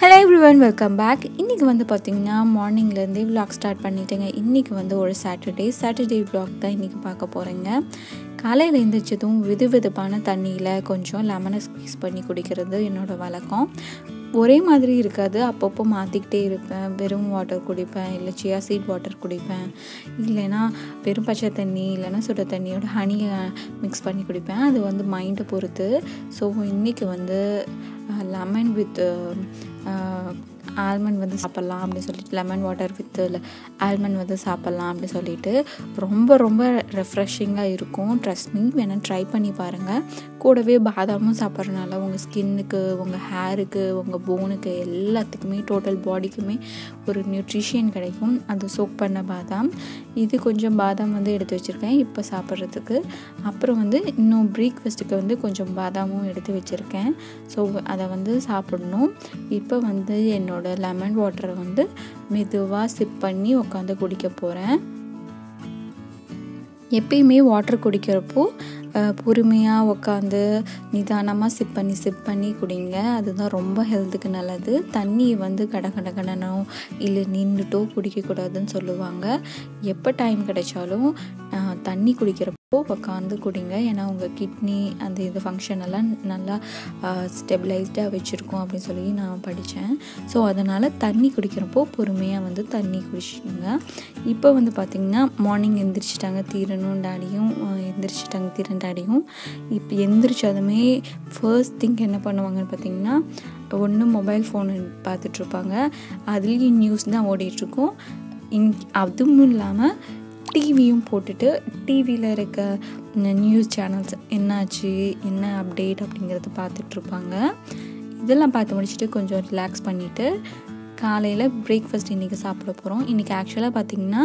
Hello everyone welcome back இன்றைக்கி வந்து பார்த்திங்கன்னா மார்னிங்லேருந்தே vlog ஸ்டார்ட் பண்ணிட்டேங்க. இன்றைக்கி வந்து ஒரு சாட்டர்டே சாட்டர்டே vlog தான் இன்றைக்கி பார்க்க போகிறேங்க காலையில் எழுந்திரிச்சதும் விது வெதுப்பான தண்ணியில் கொஞ்சம் லெமனை ஸ்க்வீஸ் பண்ணி குடிக்கிறது என்னோடய வழக்கம். ஒரே மாதிரி இருக்காது. அப்பப்போ மாற்றிக்கிட்டே இருப்பேன். வெறும் வாட்டர் குடிப்பேன். இல்லை சியா சீட் வாட்டர் குடிப்பேன். இல்லைன்னா வெறும் பச்சை தண்ணி இல்லைன்னா சுட தண்ணியோட ஹனியை மிக்ஸ் பண்ணி குடிப்பேன். அது வந்து மைண்டை பொறுத்து. ஸோ இன்றைக்கி வந்து லெமன் வித் ஆல்மண்ட் வந்து சாப்பிட்லாம் அப்படின்னு சொல்லிட்டு லெமன் வாட்டர் வித் ஆல்மண்ட் வந்து சாப்பிட்லாம் அப்படின்னு சொல்லிட்டு ரொம்ப ரொம்ப ரெஃப்ரெஷிங்காக இருக்கும். ட்ரஸ்ட் மீ வேணால் ட்ரை பண்ணி பாருங்கள் கூடவே பாதாமும் சாப்பிட்றனால உங்கள் ஸ்கின்னுக்கு உங்கள் ஹேருக்கு உங்கள் போனுக்கு எல்லாத்துக்குமே டோட்டல் பாடிக்குமே ஒரு நியூட்ரிஷியன் கிடைக்கும். அது சோக் பண்ண பாதாம். இது கொஞ்சம் பாதாம் வந்து எடுத்து வச்சுருக்கேன் இப்போ சாப்பிட்றதுக்கு. அப்புறம் வந்து இன்னும் பிரேக்ஃபாஸ்ட்டுக்கு வந்து கொஞ்சம் பாதாமும் எடுத்து வச்சுருக்கேன். ஸோ அதை வந்து சாப்பிடணும். இப்போ வந்து என்னோடய லெமன் வாட்டரை வந்து மெதுவாக சிப் பண்ணி உட்காந்து குடிக்க போகிறேன் எப்பயுமே வாட்டர் குடிக்கிறப்போ பொறுமையாக உட்காந்து நிதானமாக சிப் பண்ணி சிப் பண்ணி குடிங்க. அதுதான் ரொம்ப ஹெல்த்துக்கு நல்லது. தண்ணியை வந்து கட கட கடனோ இல்லை நின்றுட்டோ குடிக்கக்கூடாதுன்னு சொல்லுவாங்க. எப்போ டைம் கிடைச்சாலும் தண்ணி குடிக்கிறப்போ உட்காந்து குடிங்க. ஏன்னா உங்கள் கிட்னி அந்த இது ஃபங்க்ஷன் எல்லாம் நல்லா ஸ்டெபிளைஸ்டாக வச்சுருக்கோம் அப்படின்னு சொல்லி நான் படித்தேன் ஸோ அதனால் தண்ணி குடிக்கிறப்போ பொறுமையாக வந்து தண்ணி குடிச்சிங்க இப்போ வந்து பார்த்திங்கன்னா மார்னிங் எந்திரிச்சிட்டாங்க தீரனும் டாடியும் எந்திரிச்சிட்டாங்க தீரன் டாடியும் இப்போ எந்திரிச்சதுமே ஃபர்ஸ்ட் திங்க் என்ன பண்ணுவாங்கன்னு பார்த்தீங்கன்னா ஒன்று மொபைல் ஃபோன் பார்த்துட்ருப்பாங்க அதுலேயும் நியூஸ் தான் ஓடிட்டுருக்கோம் இன் அதுவும் இல்லாமல் டிவியும் போட்டுட்டு டிவியில் இருக்க நியூஸ் சேனல்ஸ் என்னாச்சு என்ன அப்டேட் அப்படிங்கிறத பார்த்துட்ருப்பாங்க. இதெல்லாம் பார்த்து முடிச்சுட்டு கொஞ்சம் ரிலாக்ஸ் பண்ணிவிட்டு காலையில் பிரேக்ஃபாஸ்ட் இன்றைக்கி சாப்பிட போகிறோம் இன்றைக்கி ஆக்சுவலாக பார்த்திங்கன்னா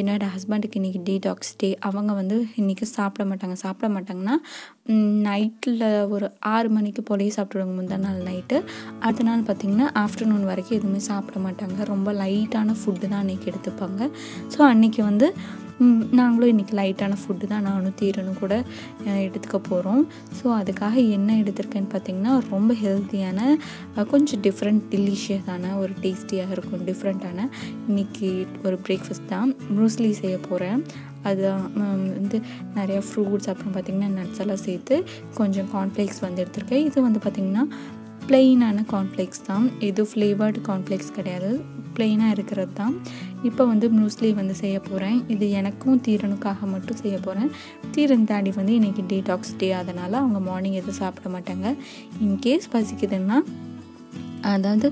என்னோடய ஹஸ்பண்டுக்கு இன்றைக்கி டீடாக்ஸ் டே அவங்க வந்து இன்றைக்கி சாப்பிட மாட்டாங்க. சாப்பிட மாட்டாங்கன்னா நைட்டில் ஒரு ஆறு மணிக்கு போலேயே சாப்பிடுவாங்க முந்தா நாள் நைட்டு அடுத்த நாள் பார்த்திங்கன்னா ஆஃப்டர்நூன் வரைக்கும் எதுவுமே சாப்பிட மாட்டாங்க. ரொம்ப லைட்டான ஃபுட்டு தான் அன்றைக்கி எடுத்துப்பாங்க. ஸோ அன்றைக்கி வந்து நாங்களும் இன்றைக்கி லைட்டான ஃபுட்டு தான் நானும் தீரனும் கூட எடுத்துக்க போகிறோம் ஸோ அதுக்காக என்ன எடுத்திருக்கேன்னு பார்த்திங்கன்னா ரொம்ப ஹெல்த்தியான கொஞ்சம் டிஃப்ரெண்ட் டெலிஷியஸான ஒரு டேஸ்டியாக இருக்கும். டிஃப்ரெண்ட்டான இன்றைக்கி ஒரு பிரேக்ஃபாஸ்ட் தான். ப்ரூஸ்லி செய்ய போகிறேன் அது வந்து நிறையா ஃப்ரூட்ஸ் அப்புறம் பார்த்திங்கன்னா நட்ஸ் எல்லாம் சேர்த்து கொஞ்சம் கார்ன்ஃப்ளேக்ஸ் வந்து எடுத்திருக்கேன். இது வந்து பார்த்திங்கன்னா பிளெயினான கார்ன்ஃப்ளேக்ஸ் தான். எதுவும் ஃப்ளேவர்டு கார்ன்ஃப்ளேக்ஸ் கிடையாது. பிளெயினாக இருக்கிறது தான். இப்போ வந்து ம்யூஸ்லி வந்து செய்ய போகிறேன் இது எனக்கும் தீரனுக்காக மட்டும் செய்ய போகிறேன் தீரன் தாடி வந்து இன்றைக்கி டீடாக்ஸ் டே அதனால் அவங்க மார்னிங் எதுவும் சாப்பிட மாட்டாங்க. இன்கேஸ் பசிக்குதுன்னா அதாவது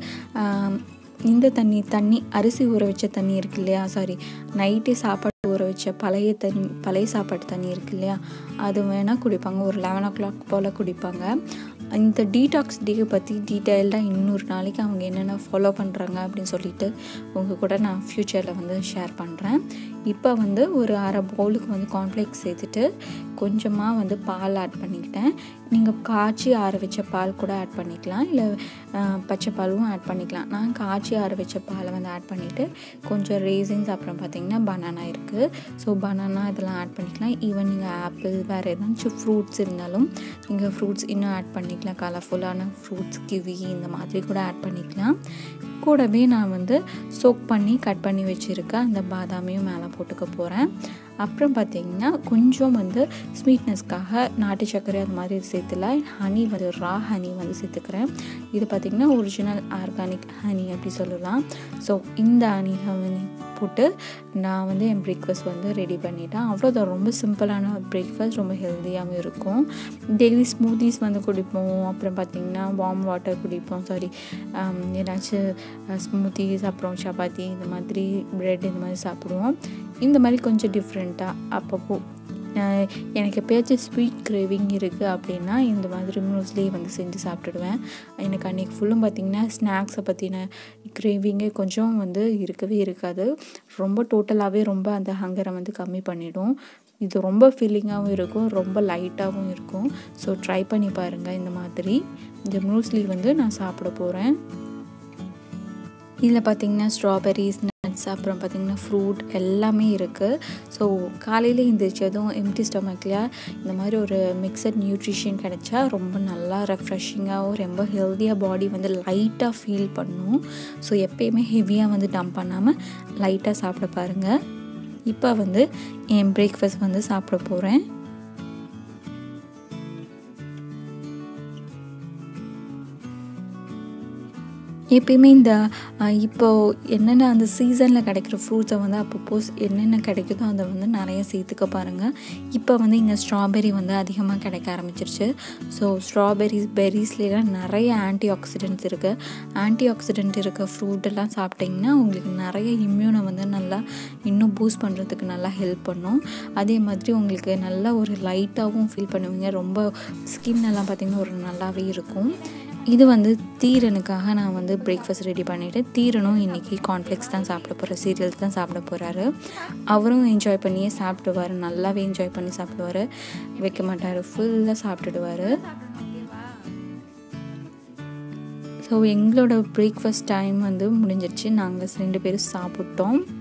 இந்த தண்ணி தண்ணி அரிசி ஊற வச்ச தண்ணி இருக்கு இல்லையா? சாரி நைட்டே சாப்பாடு ஊற வச்ச பழைய தண்ணி பழைய சாப்பாடு தண்ணி இருக்கு இல்லையா? அது வேணால் குடிப்பாங்க. ஒரு லெவன் ஓ கிளாக் போல் குடிப்பாங்க. இந்த டீடாக்ஸ் டே பற்றி டீட்டெயில்டாக இன்னொரு நாளைக்கு அவங்க என்னென்ன ஃபாலோ பண்ணுறாங்க அப்படின்னு சொல்லிட்டு உங்கள் கூட நான் ஃப்யூச்சரில் வந்து ஷேர் பண்ணுறேன் இப்போ வந்து ஒரு அரை பவுலுக்கு வந்து கார்ன்ஃப்ளேக்ஸ் சேர்த்துட்டு கொஞ்சமாக வந்து பால் ஆட் பண்ணிக்கிட்டேன். நீங்கள் காய்ச்சி ஆற வச்ச பால் கூட ஆட் பண்ணிக்கலாம். இல்லை பச்சை பாலும் ஆட் பண்ணிக்கலாம். நான் காய்ச்சி ஆற வச்ச பாலை வந்து ஆட் பண்ணிவிட்டு கொஞ்சம் ரேசின்ஸ் அப்புறம் பார்த்திங்கன்னா பனானா இருக்குது ஸோ பனானா இதெல்லாம் ஆட் பண்ணிக்கலாம். ஈவன் நீங்கள் ஆப்பிள் வேறு ஏதாச்சும் ஃப்ரூட்ஸ் இருந்தாலும் நீங்கள் ஃப்ரூட்ஸ் இன்னும் ஆட் பண்ணிக்கலாம். கலர்ஃபுல்லான ஃப்ரூட்ஸ் கிவி இந்த மாதிரி கூட ஆட் பண்ணிக்கலாம். கூடவே நான் வந்து சோக் பண்ணி கட் பண்ணி வச்சுருக்க அந்த பாதாமையும் மேலே போட்டுக்க போகிறேன் அப்புறம் பார்த்திங்கன்னா கொஞ்சம் வந்து ஸ்வீட்னஸ்க்காக நாட்டு சர்க்கரை அது மாதிரி சேர்த்துல ஹனி வந்து ரா ஹனி வந்து சேர்த்துக்கிறேன். இது பார்த்திங்கன்னா ஒரிஜினல் ஆர்கானிக் ஹனி அப்படி சொல்லலாம். ஸோ இந்த ஹனி ஹனி போட்டு நான் வந்து என் பிரேக்ஃபாஸ்ட் வந்து ரெடி பண்ணிட்டேன். அவ்வளோதான் ரொம்ப சிம்பிளான பிரேக்ஃபாஸ்ட் ரொம்ப ஹெல்த்தியாகவும் இருக்கும். டெய்லி ஸ்மூத்திஸ் வந்து குடிப்போம். அப்புறம் பார்த்திங்கன்னா வார்ம் வாட்டர் குடிப்போம். சாரி um, ஏதாச்சும் uh, ஸ்மூத்திஸ் அப்புறம் சப்பாத்தி இந்த மாதிரி ப்ரெட் இந்த மாதிரி சாப்பிடுவோம். இந்த மாதிரி கொஞ்சம் டிஃப்ரெண்ட்டாக அப்பப்போ. எனக்கு எப்போயாச்சும் ஸ்வீட் கிரேவிங் இருக்குது அப்படின்னா இந்த மாதிரி மோஸ்ட்லி வந்து செஞ்சு சாப்பிட்டுடுவேன். எனக்கு அன்றைக்கி ஃபுல்லும் பார்த்திங்கன்னா ஸ்நாக்ஸை பற்றின கிரேவிங்கே கொஞ்சம் வந்து இருக்கவே இருக்காது. ரொம்ப டோட்டலாகவே ரொம்ப அந்த ஹங்கரை வந்து கம்மி பண்ணிடும். இது ரொம்ப ஃபீலிங்காகவும் இருக்கும் ரொம்ப லைட்டாகவும் இருக்கும். ஸோ ட்ரை பண்ணி பாருங்கள் இந்த மாதிரி. இந்த ம்யூஸ்லி வந்து நான் சாப்பிட போகிறேன் இதில் பார்த்திங்கன்னா ஸ்ட்ராபெரிஸ் நட்ஸ் அப்புறம் பார்த்திங்கன்னா ஃப்ரூட் எல்லாமே இருக்குது ஸோ காலையில் எந்திரிச்சதும் எம்டி ஸ்டொமக்கில் இந்த மாதிரி ஒரு மிக்சட் நியூட்ரிஷன் கிடைச்சா ரொம்ப நல்லா ரெஃப்ரெஷிங்காகவும் ரொம்ப ஹெல்த்தியாக பாடி வந்து லைட்டாக ஃபீல் பண்ணும். ஸோ எப்பயுமே ஹெவியாக வந்து டம்ப் பண்ணாமல் லைட்டாக சாப்பிட பாருங்கள் இப்போ வந்து என் பிரேக்ஃபாஸ்ட் வந்து சாப்பிட போகிறேன் எப்பயுமே இந்த இப்போது என்னென்ன அந்த சீசனில் கிடைக்கிற ஃப்ரூட்ஸை வந்து அப்பப்போ என்னென்ன கிடைக்குதோ அதை வந்து நிறைய சேர்த்துக்க பாருங்கள் இப்போ வந்து இங்கே ஸ்ட்ராபெரி வந்து அதிகமாக கிடைக்க ஆரம்பிச்சிருச்சு. ஸோ ஸ்ட்ராபெரிஸ் பெரிஸ்லாம் நிறைய ஆன்டி ஆக்சிடென்ட்ஸ் இருக்குது ஆன்டி ஆக்சிடென்ட் இருக்க ஃப்ரூட்டெல்லாம் சாப்பிட்டிங்கன்னா உங்களுக்கு நிறைய இம்யூனை வந்து நல்லா இன்னும் பூஸ்ட் பண்ணுறதுக்கு நல்லா ஹெல்ப் பண்ணும். அதே மாதிரி உங்களுக்கு நல்லா ஒரு லைட்டாகவும் ஃபீல் பண்ணுவீங்க. ரொம்ப ஸ்கின் எல்லாம் பார்த்திங்கன்னா ஒரு நல்லாவே இருக்கும். இது வந்து தீரனுக்காக நான் வந்து பிரேக்ஃபாஸ்ட் ரெடி பண்ணிவிட்டு தீரனும் இன்றைக்கி கான்ஃப்ளெக்ஸ் தான் சாப்பிட போகிறேன் சீரியல்ஸ் தான் சாப்பிட போகிறாரு அவரும் என்ஜாய் பண்ணியே சாப்பிடுவார் நல்லாவே என்ஜாய் பண்ணி சாப்பிடுவார். வைக்க மாட்டார் ஃபுல்லாக சாப்பிட்டுடுவார். ஸோ எங்களோட பிரேக்ஃபாஸ்ட் டைம் வந்து முடிஞ்சிருச்சு. நாங்கள் ரெண்டு பேரும் சாப்பிட்டோம்.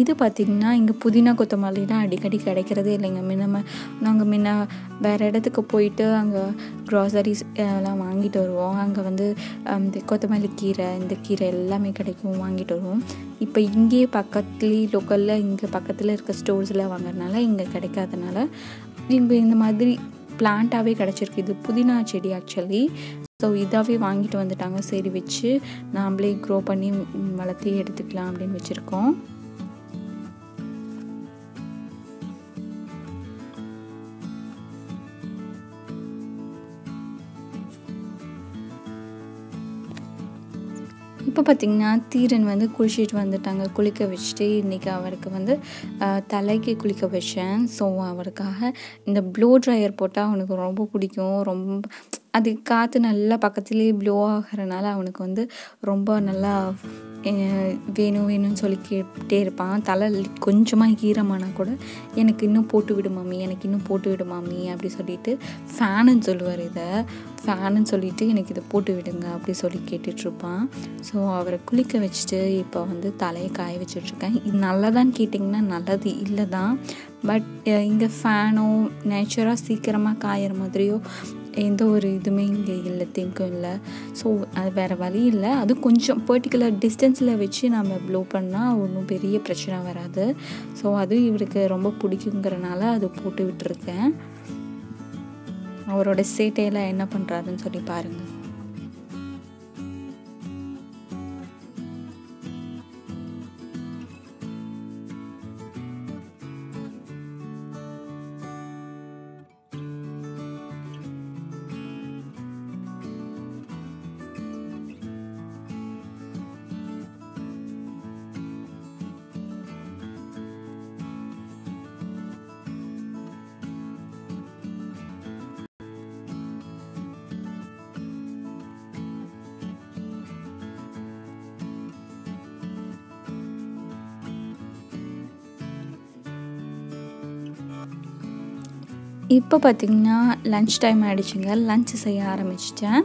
இது பார்த்திங்கன்னா இங்கே புதினா கொத்தமல்லிலாம் அடிக்கடி கிடைக்கிறதே இல்லைங்க. முன்ன நாங்கள் முன்ன வேறு இடத்துக்கு போயிட்டு அங்கே க்ராசரிஸ் எல்லாம் வாங்கிட்டு வருவோம். அங்கே வந்து இந்த கொத்தமல்லி கீரை இந்த கீரை எல்லாமே கிடைக்கும் வாங்கிட்டு வருவோம். இப்போ இங்கேயே பக்கத்துலேயே லோக்கலில் இங்கே பக்கத்தில் இருக்க ஸ்டோர்ஸில் வாங்குறதுனால இங்கே கிடைக்காதனால இங்கே இந்த மாதிரி பிளான்ட்டாகவே கிடச்சிருக்கு. இது புதினா செடி ஆக்சுவலி ஸோ இதாகவே வாங்கிட்டு வந்துட்டாங்க. சரி வச்சு நாம்ளே க்ரோ பண்ணி வளர்த்தி எடுத்துக்கலாம் அப்படின்னு வச்சுருக்கோம். இப்போ பார்த்திங்கன்னா தீரன் வந்து குளிச்சுட்டு வந்துட்டாங்க. குளிக்க வச்சுட்டு இன்றைக்கி அவருக்கு வந்து தலைக்கு குளிக்க வச்சேன். ஸோ அவருக்காக இந்த ப்ளோ ட்ரையர் போட்டால் அவனுக்கு ரொம்ப பிடிக்கும். ரொம்ப அது காற்று நல்லா பக்கத்துலேயே ப்ளோ ஆகிறனால அவனுக்கு வந்து ரொம்ப நல்லா வேணும் வேணும்னு சொல்லி கேட்டே இருப்பான். தலை கொஞ்சமாக ஈரமானால் கூட எனக்கு இன்னும் போட்டு விடு மாமி எனக்கு இன்னும் போட்டு விடு மாமி அப்படி சொல்லிட்டு ஃபேனுன்னு சொல்லுவார் இதை. ஃபேனுன்னு சொல்லிட்டு எனக்கு இதை போட்டு விடுங்க அப்படி சொல்லி கேட்டுட்ருப்பான் ஸோ அவரை குளிக்க வச்சுட்டு இப்போ வந்து தலையை காய வச்சுட்ருக்கேன் இது நல்லதான்னு கேட்டிங்கன்னா நல்லது இல்லை தான் பட் இங்கே ஃபேனோ நேச்சுராக சீக்கிரமாக காயிற மாதிரியோ எந்த ஒரு இதுவுமே இங்கே இல்லை திங்கும் இல்லை. ஸோ அது வேறு வழி இல்லை. அது கொஞ்சம் பர்டிகுலர் டிஸ்டன்ஸில் வச்சு நம்ம ப்ளோ பண்ணால் ஒன்றும் பெரிய பிரச்சனை வராது. ஸோ அது இவருக்கு ரொம்ப பிடிக்குங்கிறனால அது போட்டு விட்டுருக்கேன். அவரோட சேட்டையில் என்ன பண்ணுறாருன்னு சொல்லி பாருங்கள் இப்போ பார்த்திங்கன்னா லன்ச் டைம் ஆகிடுச்சுங்க லன்ச் செய்ய ஆரம்பிச்சிட்டேன்.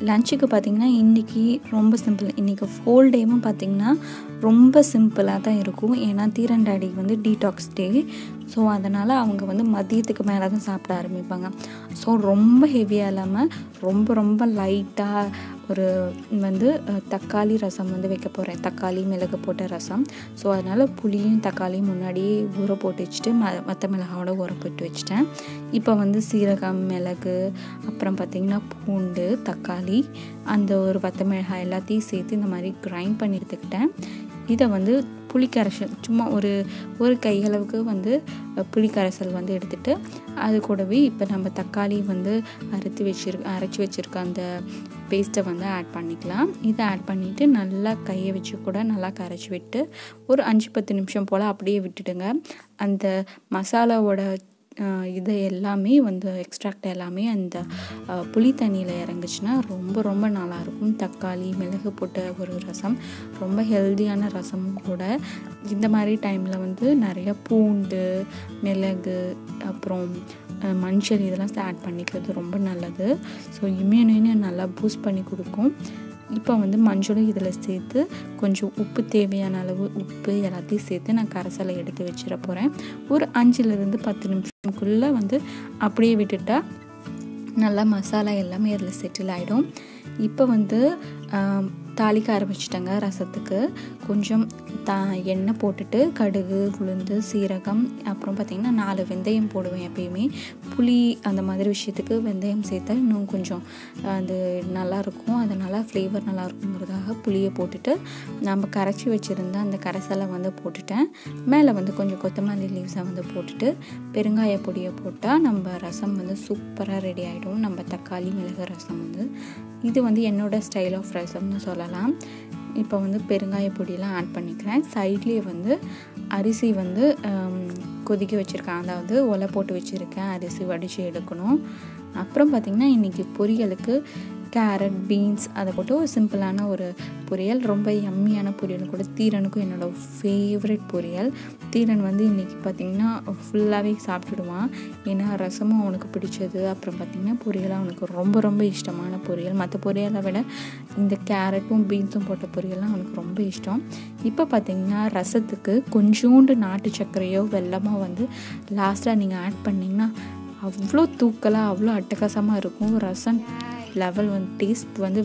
லன்ச்சுக்கு பார்த்திங்கன்னா இன்றைக்கி ரொம்ப சிம்பிள் இன்றைக்கி ஃபோல் டேவும் பார்த்திங்கன்னா ரொம்ப சிம்பிளாக தான் இருக்கும். ஏன்னா தீரண்டாடி வந்து டீடாக்ஸ் டே ஸோ அதனால் அவங்க வந்து மதியத்துக்கு மேலே தான் சாப்பிட ஆரம்பிப்பாங்க. ஸோ ரொம்ப ஹெவியாக இல்லாமல் ரொம்ப ரொம்ப லைட்டாக ஒரு வந்து தக்காளி ரசம் வந்து வைக்க போகிறேன் தக்காளி மிளகு போட்ட ரசம். ஸோ அதனால் புளியும் தக்காளியும் முன்னாடியே ஊற போட்டு வச்சுட்டு ம மற்ற மிளகாவோட ஊற போட்டு வச்சுட்டேன். இப்போ வந்து சீரகம் மிளகு அப்புறம் பார்த்திங்கன்னா பூண்டு தக்காளி அந்த ஒரு வத்த மிளகாய் எல்லாத்தையும் சேர்த்து இந்த மாதிரி கிரைண்ட் பண்ணி எடுத்துக்கிட்டேன். இதை வந்து புளிக்கரைசல் சும்மா ஒரு ஒரு கையளவுக்கு வந்து புளிக்கரைசல் வந்து எடுத்துகிட்டு அது கூடவே இப்போ நம்ம தக்காளி வந்து அறுத்து வச்சிரு அரைச்சி வச்சுருக்க அந்த பேஸ்ட்டை வந்து ஆட் பண்ணிக்கலாம். இதை ஆட் பண்ணிவிட்டு நல்லா கையை வச்சு கூட நல்லா கரைச்சி விட்டு ஒரு அஞ்சு பத்து நிமிஷம் போல் அப்படியே விட்டுடுங்க. அந்த மசாலாவோட இது எல்லாமே வந்து எக்ஸ்ட்ராக்ட் எல்லாமே அந்த புளி தண்ணியில் இறங்குச்சுன்னா ரொம்ப ரொம்ப நல்லாயிருக்கும். தக்காளி மிளகு போட்ட ஒரு ரசம். ரொம்ப ஹெல்த்தியான ரசமும் கூட. இந்த மாதிரி டைமில் வந்து நிறைய பூண்டு மிளகு அப்புறம் மஞ்சள் இதெல்லாம் ஆட் பண்ணிக்கிறது ரொம்ப நல்லது. ஸோ இம்யூனினை நல்லா பூஸ்ட் பண்ணி கொடுக்கும். இப்போ வந்து மஞ்சளும் இதில் சேர்த்து கொஞ்சம் உப்பு தேவையான அளவு உப்பு எல்லாத்தையும் சேர்த்து நான் கரைசலை எடுத்து வச்சிட போகிறேன் ஒரு அஞ்சுலேருந்து பத்து நிமிஷத்துக்குள்ளே வந்து அப்படியே விட்டுட்டா நல்லா மசாலா எல்லாமே அதில் செட்டில் ஆகிடும் இப்போ வந்து தாளிக்க ஆரம்பிச்சிட்டேங்க ரசத்துக்கு. கொஞ்சம் த எண்ணெய் போட்டுட்டு கடுகு உளுந்து சீரகம் அப்புறம் பார்த்திங்கன்னா நாலு வெந்தயம் போடுவேன் எப்பயுமே. புளி அந்த மாதிரி விஷயத்துக்கு வெந்தயம் சேர்த்தா இன்னும் கொஞ்சம் அது நல்லாயிருக்கும் அதனால் ஃப்ளேவர் நல்லாயிருக்குங்கிறதுக்காக புளியை போட்டுட்டு நம்ம கரைச்சி வச்சுருந்த அந்த கரைசலை வந்து போட்டுட்டேன். மேலே வந்து கொஞ்சம் கொத்தமல்லி லீவ்ஸை வந்து போட்டுட்டு பெருங்காய பொடியை போட்டால் நம்ம ரசம் வந்து சூப்பராக ரெடி ஆகிடும் நம்ம தக்காளி மிளகு ரசம் வந்து. இது வந்து என்னோடய ஸ்டைல் ஆஃப் ரசம்னு சொல்லலாம். இப்போ வந்து பெருங்காய பொடியெலாம் ஆட் பண்ணிக்கிறேன். சைட்லேயே வந்து அரிசி வந்து கொதிக்க வச்சுருக்கேன். அதாவது ஒலை போட்டு வச்சுருக்கேன். அரிசி வடித்து எடுக்கணும். அப்புறம் பார்த்திங்கன்னா இன்றைக்கி பொரியலுக்கு கேரட் பீன்ஸ் அதை போட்டு ஒரு சிம்பிளான ஒரு பொரியல் ரொம்ப எம்மியான பொரியல் கூட தீரனுக்கும் என்னோடய ஃபேவரட் பொரியல். தீரன் வந்து இன்றைக்கி பார்த்திங்கன்னா ஃபுல்லாகவே சாப்பிட்டுடுவான். ஏன்னா ரசமும் அவனுக்கு பிடிச்சது. அப்புறம் பார்த்திங்கன்னா பொரியல் அவனுக்கு ரொம்ப ரொம்ப இஷ்டமான பொரியல். மற்ற பொரியலை விட இந்த கேரட்டும் பீன்ஸும் போட்ட பொரியல்லாம் அவனுக்கு ரொம்ப இஷ்டம். இப்போ பார்த்திங்கன்னா ரசத்துக்கு கொஞ்சோண்டு நாட்டு சர்க்கரையோ வெல்லமோ வந்து லாஸ்ட்டாக நீங்கள் ஆட் பண்ணிங்கன்னா அவ்வளோ தூக்கலாக அவ்வளோ அட்டகாசமாக இருக்கும். ரசம் லெவல் வந்து டேஸ்ட் வந்து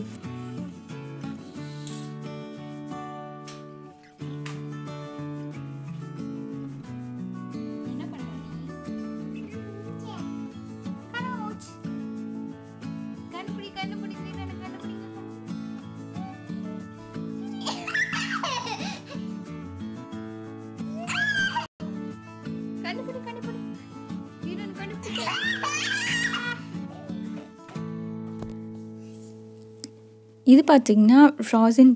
இது பார்த்திங்கன்னா ஃப்ராசின்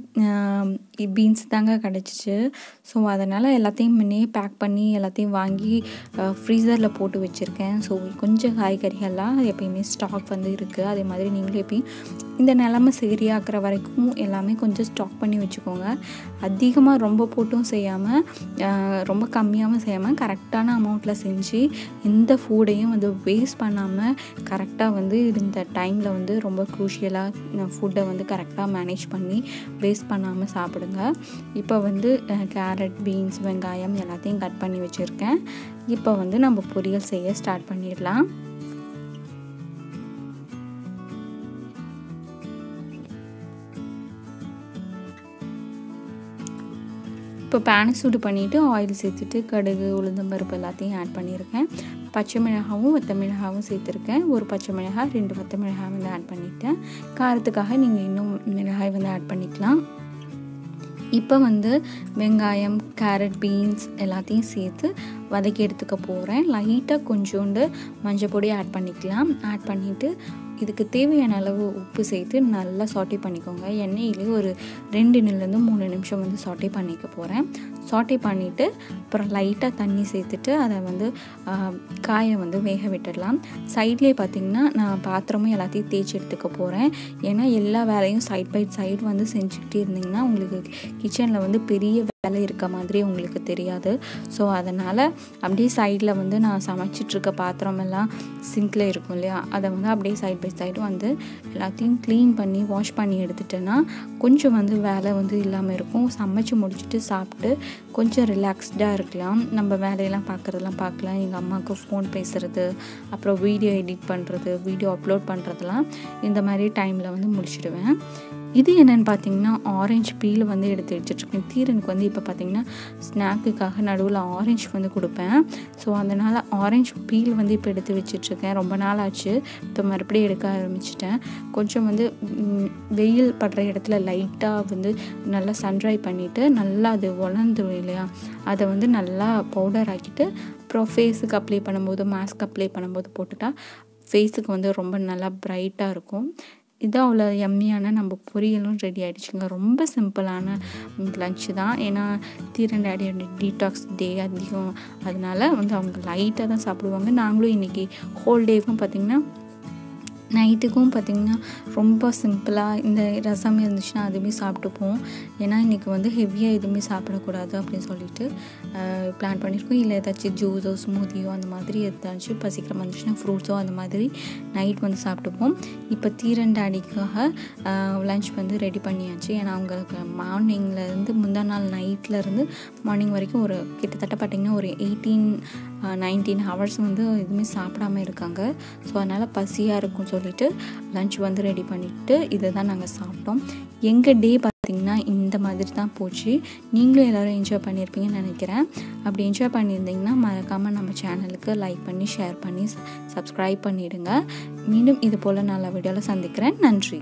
பீன்ஸ் தாங்க கிடச்சிச்சு. ஸோ அதனால் எல்லாத்தையும் முன்னே பேக் பண்ணி எல்லாத்தையும் வாங்கி ஃப்ரீசரில் போட்டு வச்சுருக்கேன். ஸோ கொஞ்சம் காய்கறிகள்லாம் எப்பயுமே ஸ்டாக் வந்து இருக்குது அதே மாதிரி நீங்களும் எப்பயும் இந்த நிலமை சரியாக்குற வரைக்கும் எல்லாமே கொஞ்சம் ஸ்டாக் பண்ணி வச்சுக்கோங்க. அதிகமாக ரொம்ப போட்டும் செய்யாமல் ரொம்ப கம்மியாகவும் செய்யாமல் கரெக்டான அமௌண்ட்டில் செஞ்சு எந்த ஃபுட்டையும் வந்து வேஸ்ட் பண்ணாமல் கரெக்டாக வந்து இந்த டைமில் வந்து ரொம்ப குரூஷியலாக ஃபுட்டை வந்து கரெக்டாக மேனேஜ் பண்ணி வேஸ்ட் பண்ணாமல் சாப்பிடுங்க. இப்போ வந்து கேரட் பீன்ஸ் வெங்காயம் எல்லாத்தையும் கட் பண்ணி வச்சுருக்கேன். இப்போ வந்து நம்ம பொரியல் செய்ய ஸ்டார்ட் பண்ணிடலாம். இப்போ பேனை சூடு பண்ணிவிட்டு ஆயில் சேர்த்துட்டு கடுகு உளுந்தம்பருப்பு எல்லாத்தையும் ஆட் பண்ணியிருக்கேன். பச்சை மிளகாவும் வத்த மிளகாவும் சேர்த்துருக்கேன். ஒரு பச்சை மிளகாய் ரெண்டு வத்த மிளகாய் வந்து ஆட் பண்ணிட்டேன். காரத்துக்காக நீங்கள் இன்னும் மிளகாய் வந்து ஆட் பண்ணிக்கலாம். இப்போ வந்து வெங்காயம் கேரட் பீன்ஸ் எல்லாத்தையும் சேர்த்து வதக்கி எடுத்துக்க போகிறேன் லைட்டாக கொஞ்சோண்டு மஞ்சள் பொடி ஆட் பண்ணிக்கலாம். ஆட் பண்ணிவிட்டு இதுக்கு தேவையான அளவு உப்பு சேர்த்து நல்லா சாட்டி பண்ணிக்கோங்க. எண்ணெயிலே ஒரு ரெண்டு நிலேருந்து மூணு நிமிஷம் வந்து சாட்டி பண்ணிக்க போகிறேன் சாட்டி பண்ணிவிட்டு அப்புறம் லைட்டாக தண்ணி சேர்த்துட்டு அதை வந்து காயை வந்து வேக விட்டுடலாம். சைட்லேயே பார்த்திங்கன்னா நான் பாத்திரமும் எல்லாத்தையும் தேய்ச்சி எடுத்துக்க போகிறேன் ஏன்னா எல்லா வேலையும் சைட் பை சைடு வந்து செஞ்சுக்கிட்டே இருந்திங்கன்னா உங்களுக்கு கிச்சனில் வந்து பெரிய வேலை இருக்க மாதிரி உங்களுக்கு தெரியாது. ஸோ அதனால் அப்படியே சைடில் வந்து நான் சமைச்சிட்ருக்க பாத்திரமெல்லாம் சிங்கில் இருக்கும் இல்லையா? அதை வந்து அப்படியே சைட் பை சைடு வந்து எல்லாத்தையும் க்ளீன் பண்ணி வாஷ் பண்ணி எடுத்துட்டேன்னா கொஞ்சம் வந்து வேலை வந்து இல்லாமல் இருக்கும். சமைச்சு முடிச்சுட்டு சாப்பிட்டு கொஞ்சம் ரிலாக்ஸ்டாக இருக்கலாம். நம்ம வேலையெல்லாம் பார்க்குறதெல்லாம் பார்க்கலாம். எங்கள் அம்மாவுக்கு ஃபோன் பேசுகிறது அப்புறம் வீடியோ எடிட் பண்ணுறது வீடியோ அப்லோட் பண்ணுறதுலாம் இந்த மாதிரி டைமில் வந்து முடிச்சிடுவேன். இது என்னென்னு பார்த்தீங்கன்னா ஆரஞ்சு பீல் வந்து எடுத்து வச்சுட்ருக்கேன் தீரனுக்கு வந்து இப்போ பார்த்தீங்கன்னா ஸ்நாக்குக்காக நடுவில் ஆரஞ்சு வந்து கொடுப்பேன். ஸோ அதனால் ஆரஞ்சு பீல் வந்து இப்போ எடுத்து வச்சிட்ருக்கேன் ரொம்ப நாள் ஆச்சு. இப்போ மறுபடியும் எடுக்க ஆரம்பிச்சிட்டேன். கொஞ்சம் வந்து வெயில் படுற இடத்துல லைட்டாக வந்து நல்லா சன்ட்ரை பண்ணிவிட்டு நல்லா அது உலர்ந்துடும் இல்லையா? அதை வந்து நல்லா பவுடர் ஆக்கிட்டு அப்புறம் ஃபேஸுக்கு அப்ளை பண்ணும்போது மாஸ்க் அப்ளை பண்ணும்போது போட்டுட்டா ஃபேஸுக்கு வந்து ரொம்ப நல்லா ப்ரைட்டாக இருக்கும். இதான் அவ்வளோ எம்மியான நம்ம பொரியலும் ரெடி ஆகிடுச்சுங்க ரொம்ப சிம்பிளான லஞ்சு தான். ஏன்னா தீரன் டேடியோட டீடாக்ஸ் டே அதிகம். அதனால வந்து அவங்க லைட்டாக தான் சாப்பிடுவாங்க. நாங்களும் இன்றைக்கி ஹோல் டேவும் பார்த்திங்கன்னா நைட்டுக்கும் பார்த்திங்கன்னா ரொம்ப சிம்பிளாக இந்த ரசம் இருந்துச்சுன்னா அதுவுமே சாப்பிட்டுப்போம். ஏன்னா இன்றைக்கி வந்து ஹெவியாக எதுவுமே சாப்பிடக்கூடாது அப்படின்னு சொல்லிட்டு பிளான் பண்ணியிருக்கோம். இல்லை ஏதாச்சும் ஜூஸோ ஸ்மூத்தியோ அந்த மாதிரி ஏதாச்சும் பசிக்கிற வந்துச்சுன்னா ஃப்ரூட்ஸோ அந்த மாதிரி நைட் வந்து சாப்பிட்டுப்போம். இப்போ தீரன் அடிக்காக லஞ்ச் வந்து ரெடி பண்ணியாச்சு. ஏன்னா அவங்களுக்கு மார்னிங்லேருந்து முந்தா நாள் நைட்லேருந்து மார்னிங் வரைக்கும் ஒரு கிட்டத்தட்ட பார்த்திங்கன்னா ஒரு எயிட்டீன் நைன்டீன் ஹவர்ஸ் வந்து எதுவுமே சாப்பிடாம இருக்காங்க. ஸோ அதனால் பசியாக இருக்கும் சொல்லிட்டு லஞ்ச் வந்து ரெடி பண்ணிவிட்டு இதை தான் நாங்கள் சாப்பிட்டோம். எங்கள் டே பார்த்திங்கன்னா இந்த மாதிரி தான் போச்சு. நீங்களும் எல்லோரும் என்ஜாய் பண்ணியிருப்பீங்கன்னு நினைக்கிறேன். அப்படி என்ஜாய் பண்ணியிருந்தீங்கன்னா மறக்காமல் நம்ம சேனலுக்கு லைக் பண்ணி ஷேர் பண்ணி சப்ஸ்கிரைப் பண்ணிவிடுங்க மீண்டும் இது போல் நல்ல வீடியோவில் சந்திக்கிறேன். நன்றி.